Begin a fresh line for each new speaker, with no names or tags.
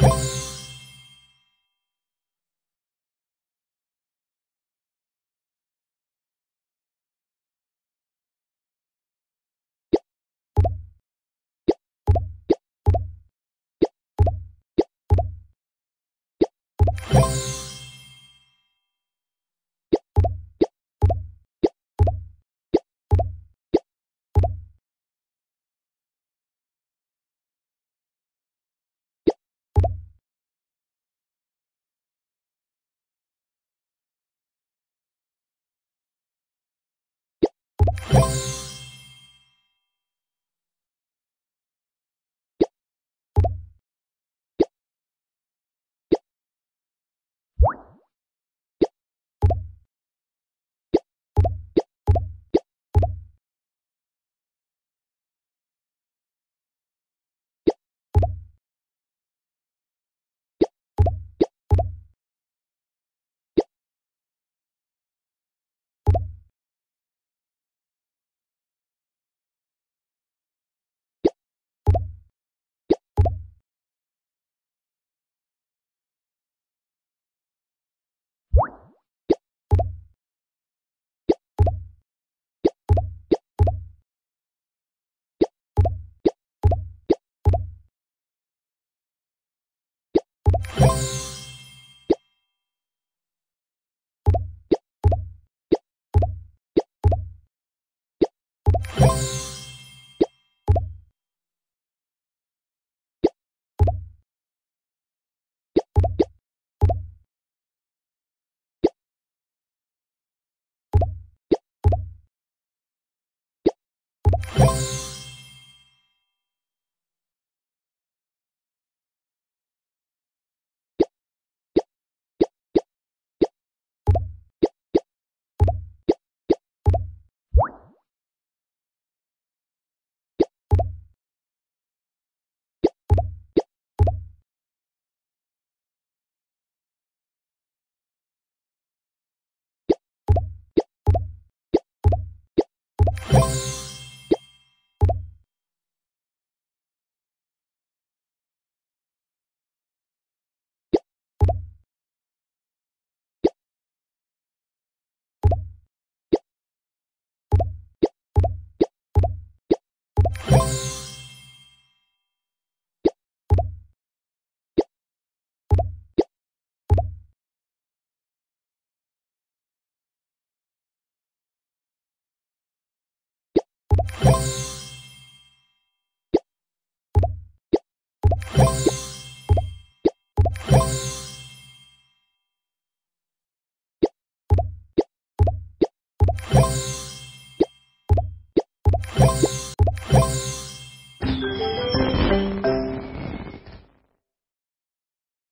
Yes. you 呜。